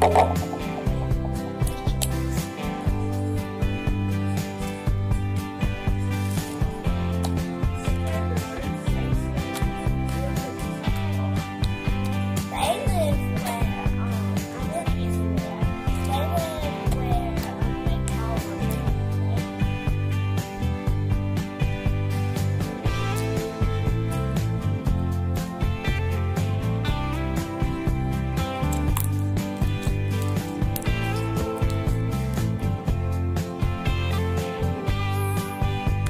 Bye.